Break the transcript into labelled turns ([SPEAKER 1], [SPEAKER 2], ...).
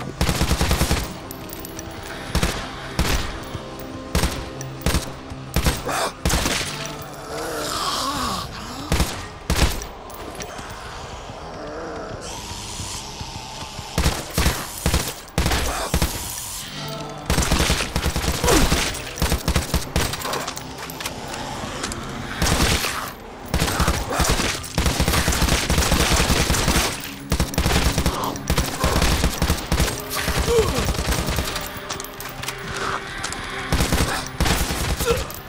[SPEAKER 1] Thank you.
[SPEAKER 2] Ugh.